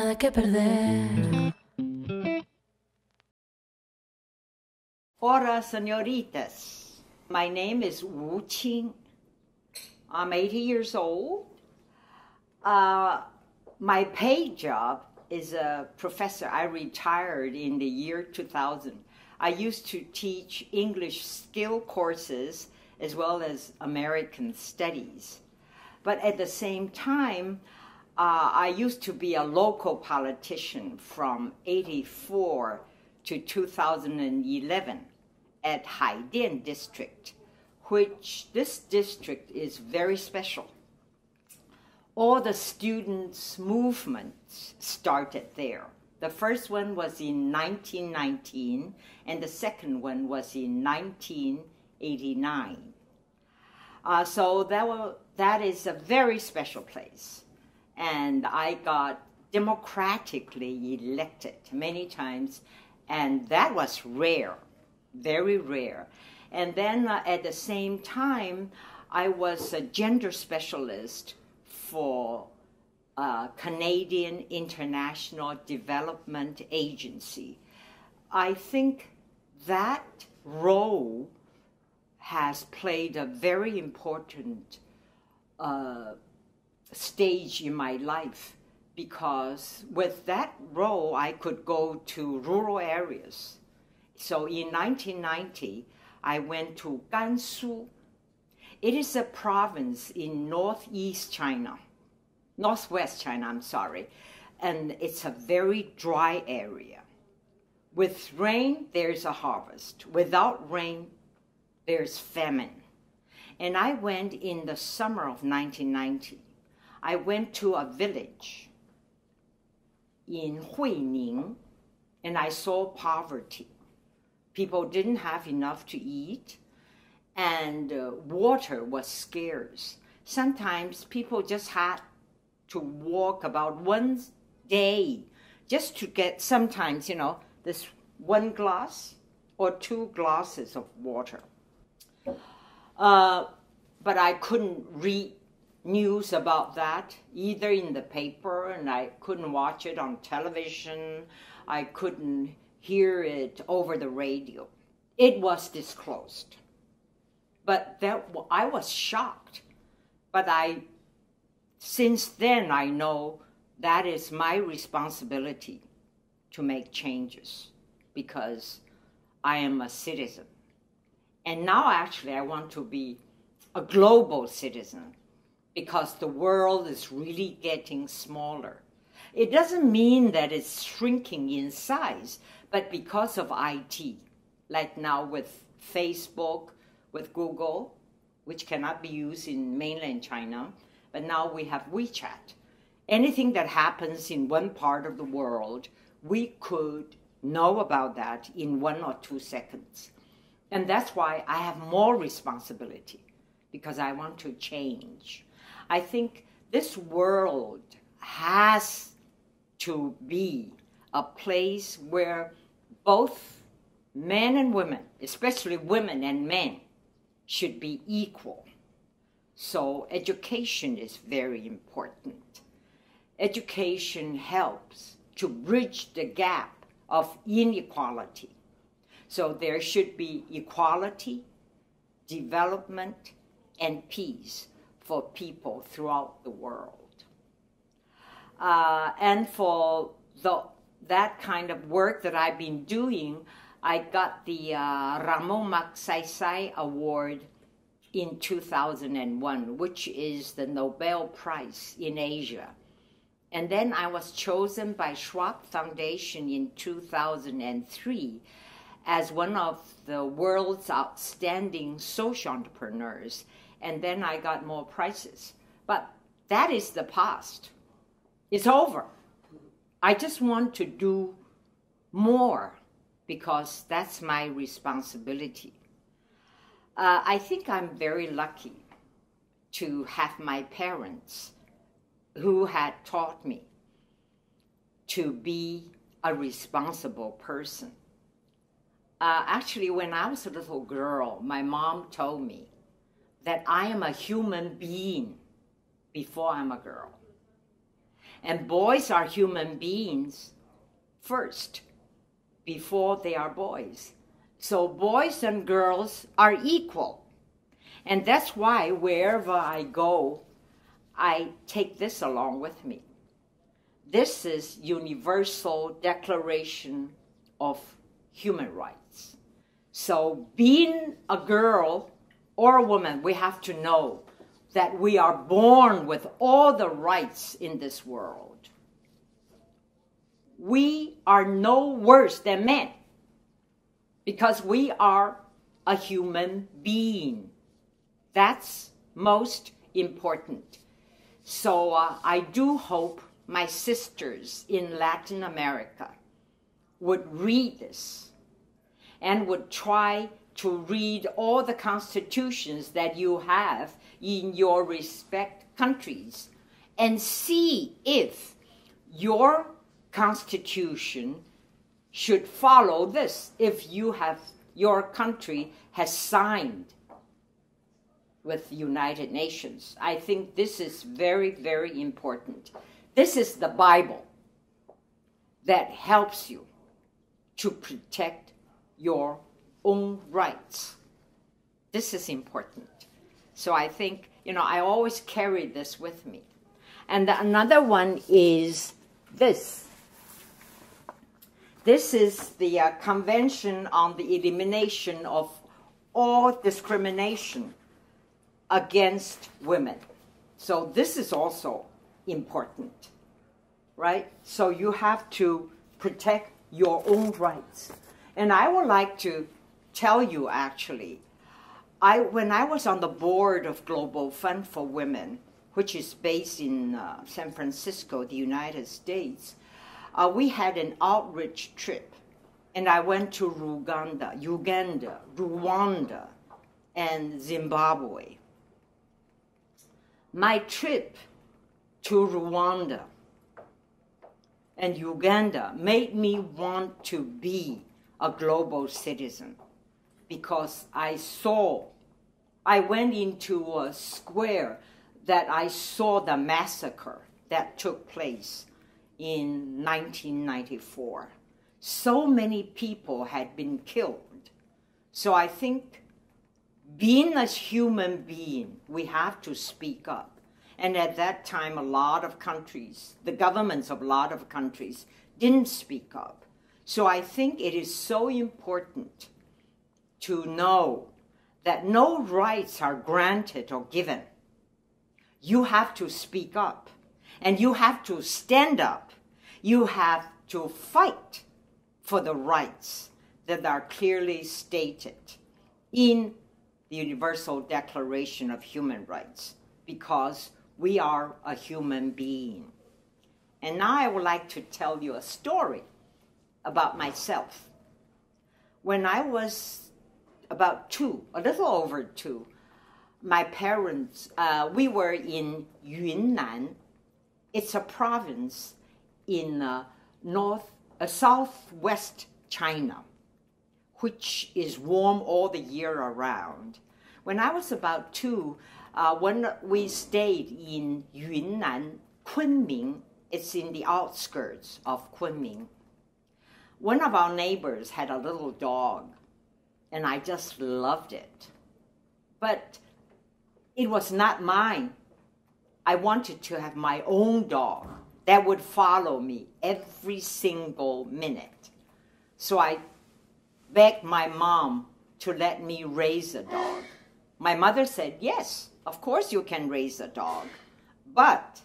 Nada que perder. Hola, senoritas. My name is Wu Qing. I'm 80 years old. Uh, my paid job is a professor. I retired in the year 2000. I used to teach English skill courses as well as American studies. But at the same time, uh, I used to be a local politician from 84 to 2011 at Haidian district, which this district is very special. All the students' movements started there. The first one was in 1919, and the second one was in 1989. Uh, so that, will, that is a very special place. And I got democratically elected many times, and that was rare, very rare. And then uh, at the same time, I was a gender specialist for uh, Canadian International Development Agency. I think that role has played a very important uh, stage in my life because with that role, I could go to rural areas. So in 1990, I went to Gansu. It is a province in northeast China, northwest China, I'm sorry, and it's a very dry area. With rain, there's a harvest. Without rain, there's famine. And I went in the summer of 1990. I went to a village in Huining and I saw poverty. People didn't have enough to eat and uh, water was scarce. Sometimes people just had to walk about one day just to get sometimes, you know, this one glass or two glasses of water. Uh, but I couldn't read news about that either in the paper and I couldn't watch it on television. I couldn't hear it over the radio. It was disclosed. But that I was shocked. But I since then I know that is my responsibility to make changes because I am a citizen. And now actually I want to be a global citizen because the world is really getting smaller. It doesn't mean that it's shrinking in size, but because of IT, like now with Facebook, with Google, which cannot be used in mainland China, but now we have WeChat. Anything that happens in one part of the world, we could know about that in one or two seconds. And that's why I have more responsibility because I want to change. I think this world has to be a place where both men and women, especially women and men, should be equal. So education is very important. Education helps to bridge the gap of inequality. So there should be equality, development, and peace for people throughout the world. Uh, and for the, that kind of work that I've been doing, I got the uh, Ramon Magsaysay Award in 2001, which is the Nobel Prize in Asia. And then I was chosen by Schwab Foundation in 2003 as one of the world's outstanding social entrepreneurs and then I got more prizes. But that is the past. It's over. I just want to do more because that's my responsibility. Uh, I think I'm very lucky to have my parents who had taught me to be a responsible person. Uh, actually, when I was a little girl, my mom told me that I am a human being before I'm a girl. And boys are human beings first, before they are boys. So boys and girls are equal. And that's why wherever I go, I take this along with me. This is Universal Declaration of Human Rights. So being a girl or a woman, we have to know that we are born with all the rights in this world. We are no worse than men because we are a human being. That's most important. So uh, I do hope my sisters in Latin America would read this and would try to read all the constitutions that you have in your respect countries and see if your constitution should follow this if you have your country has signed with United Nations. I think this is very, very important. This is the Bible that helps you to protect your own rights. This is important. So I think, you know, I always carry this with me. And another one is this. This is the uh, Convention on the Elimination of All Discrimination Against Women. So this is also important, right? So you have to protect your own rights. And I would like to tell you actually, I when I was on the board of Global Fund for Women, which is based in uh, San Francisco, the United States, uh, we had an outreach trip, and I went to Uganda, Uganda, Rwanda, and Zimbabwe. My trip to Rwanda and Uganda made me want to be a global citizen because I saw, I went into a square that I saw the massacre that took place in 1994. So many people had been killed. So I think being a human being, we have to speak up. And at that time, a lot of countries, the governments of a lot of countries, didn't speak up. So I think it is so important to know that no rights are granted or given. You have to speak up and you have to stand up. You have to fight for the rights that are clearly stated in the Universal Declaration of Human Rights because we are a human being. And now I would like to tell you a story about myself. When I was about two, a little over two. My parents, uh, we were in Yunnan. It's a province in uh, north, uh, southwest China, which is warm all the year around. When I was about two, uh, when we stayed in Yunnan, Kunming, it's in the outskirts of Kunming. One of our neighbors had a little dog and I just loved it. But it was not mine. I wanted to have my own dog that would follow me every single minute. So I begged my mom to let me raise a dog. My mother said, Yes, of course you can raise a dog, but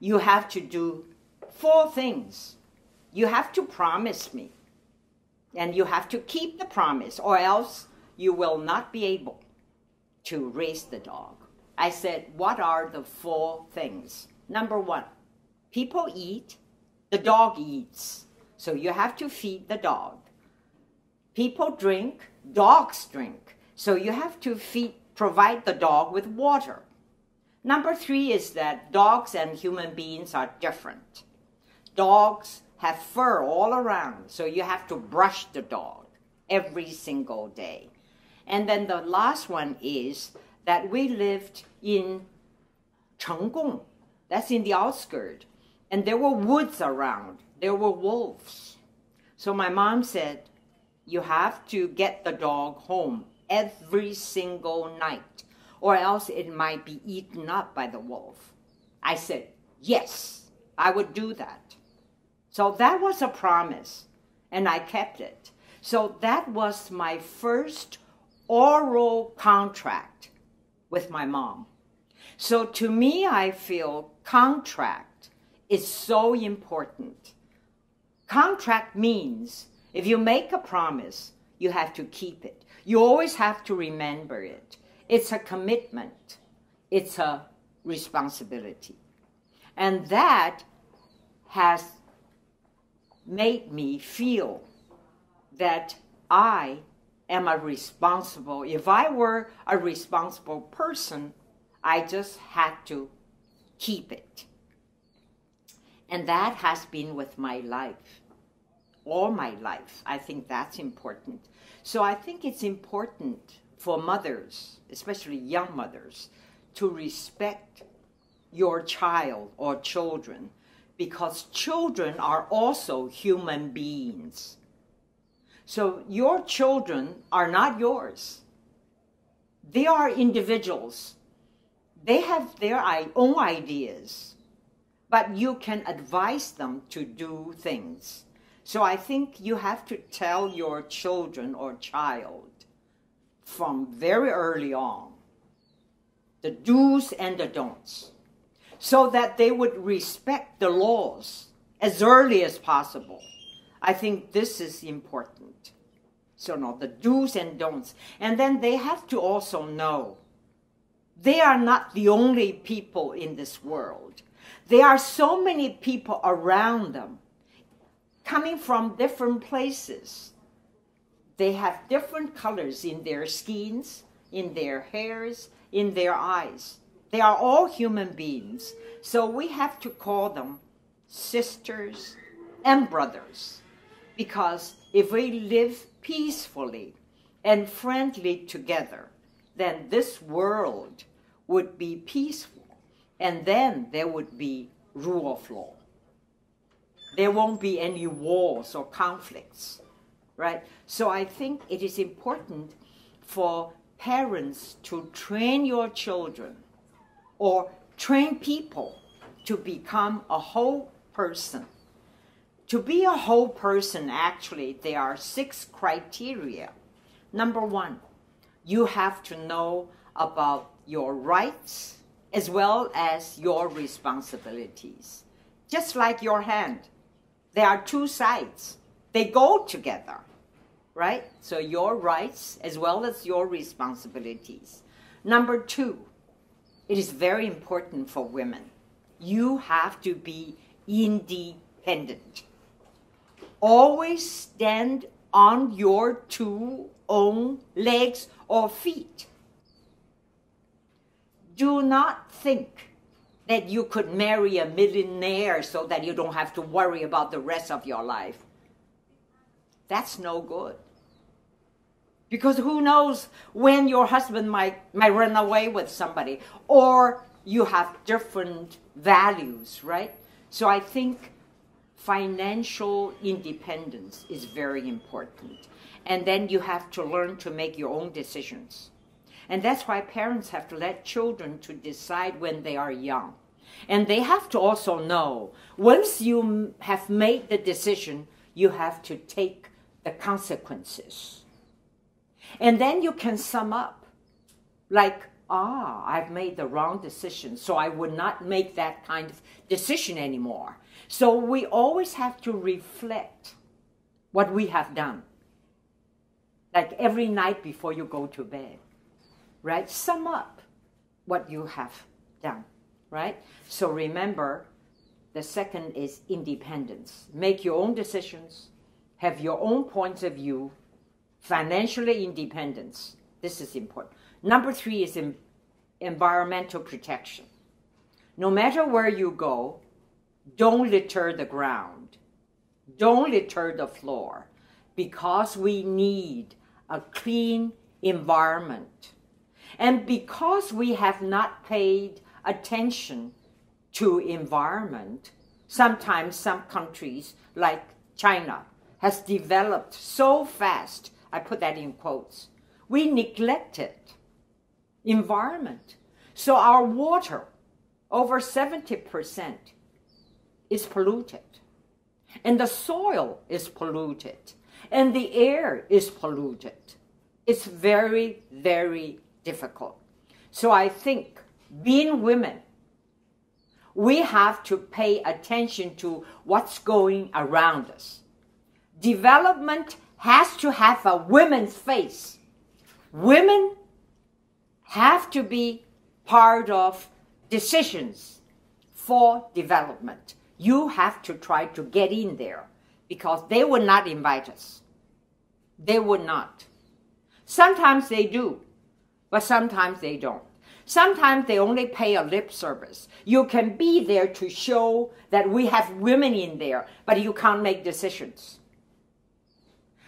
you have to do four things. You have to promise me and you have to keep the promise, or else you will not be able to raise the dog. I said, What are the four things? Number one, people eat, the dog eats. So you have to feed the dog. People drink, dogs drink. So you have to feed, provide the dog with water. Number three is that dogs and human beings are different. Dogs have fur all around, so you have to brush the dog. every single day. And then the last one is that we lived in Chenggong, that's in the outskirts, and there were woods around, there were wolves. So my mom said, You have to get the dog home every single night, or else it might be eaten up by the wolf. I said, Yes, I would do that. So that was a promise, and I kept it. So that was my first oral contract with my mom. So to me, I feel contract is so important. Contract means if you make a promise, you have to keep it. You always have to remember it. It's a commitment, it's a responsibility. And that has made me feel that I am I responsible, if I were a responsible person, I just had to keep it. And that has been with my life, all my life. I think that's important. So I think it's important for mothers, especially young mothers, to respect your child or children because children are also human beings. So your children are not yours. They are individuals. They have their own ideas, but you can advise them to do things. So I think you have to tell your children or child from very early on the do's and the don'ts so that they would respect the laws as early as possible. I think this is important. So, now the do's and don'ts. And then they have to also know they are not the only people in this world. There are so many people around them coming from different places. They have different colors in their skins, in their hairs, in their eyes. They are all human beings. So we have to call them sisters and brothers. Because if we live peacefully and friendly together, then this world would be peaceful. And then there would be rule of law. There won't be any wars or conflicts, right? So I think it is important for parents to train your children or train people to become a whole person. To be a whole person, actually, there are six criteria. Number one, you have to know about your rights as well as your responsibilities. Just like your hand, there are two sides, they go together, right? So, your rights as well as your responsibilities. Number two, it is very important for women. You have to be independent. Always stand on your two own legs or feet. Do not think that you could marry a millionaire so that you don't have to worry about the rest of your life. That's no good. Because who knows when your husband might, might run away with somebody or you have different values, right? So I think financial independence is very important. And then you have to learn to make your own decisions. And that's why parents have to let children to decide when they are young. And they have to also know once you have made the decision, you have to take the consequences. And then you can sum up like, ah, I've made the wrong decision, so I would not make that kind of decision anymore. So we always have to reflect what we have done. Like every night before you go to bed, right? Sum up what you have done, right? So remember, the second is independence. Make your own decisions, have your own points of view, financially independence. This is important. Number three is environmental protection. No matter where you go, don't litter the ground. Don't litter the floor. because we need a clean environment. And because we have not paid attention to environment, sometimes some countries like China has developed so fast, I put that in quotes, we neglected environment. So our water, over 70%, is polluted. And the soil is polluted. And the air is polluted. It's very, very difficult. So I think being women, we have to pay attention to what's going around us. Development has to have a woman's face. Women have to be part of decisions for development. You have to try to get in there because they would not invite us. They would not. Sometimes they do, but sometimes they don't. Sometimes they only pay a lip service. You can be there to show that we have women in there, but you can't make decisions.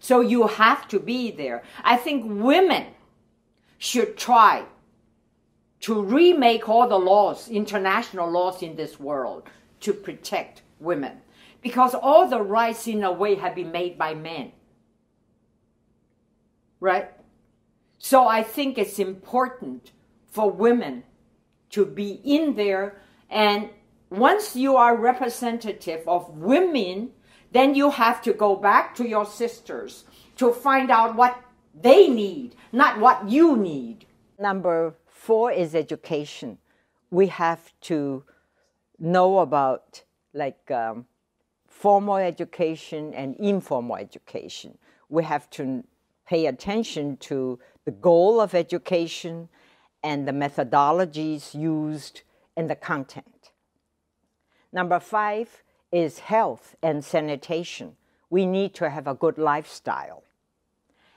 So you have to be there. I think women should try to remake all the laws, international laws in this world to protect women. Because all the rights, in a way, have been made by men. Right? So I think it's important for women to be in there. And once you are representative of women, then you have to go back to your sisters to find out what they need, not what you need. Number four is education. We have to know about like um, formal education and informal education. We have to pay attention to the goal of education and the methodologies used and the content. Number five is health and sanitation. We need to have a good lifestyle.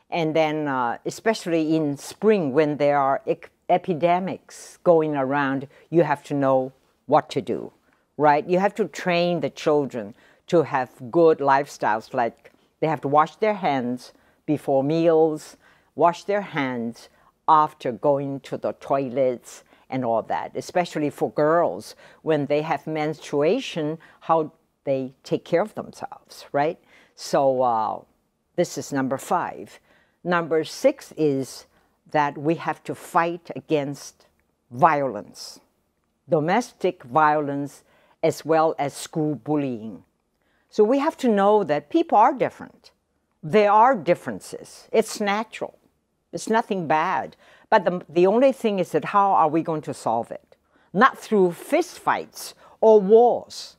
And then, uh, especially in spring when there are epidemics going around, you have to know what to do, right? You have to train the children to have good lifestyles, like they have to wash their hands before meals, wash their hands after going to the toilets and all that, especially for girls when they have menstruation, how they take care of themselves, right? So uh, this is number five. Number six is that we have to fight against violence, domestic violence, as well as school bullying. So we have to know that people are different. There are differences. It's natural. It's nothing bad. But the, the only thing is that how are we going to solve it? Not through fistfights or wars,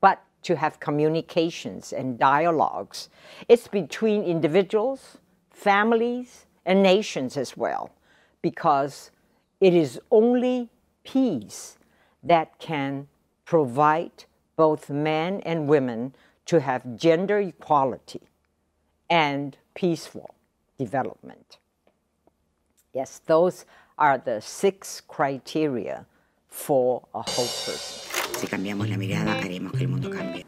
but to have communications and dialogues. It's between individuals, families, and nations as well, because it is only peace that can provide both men and women to have gender equality and peaceful development. Yes, those are the six criteria for a whole person. Si cambiamos la mirada, haremos que el mundo cambie.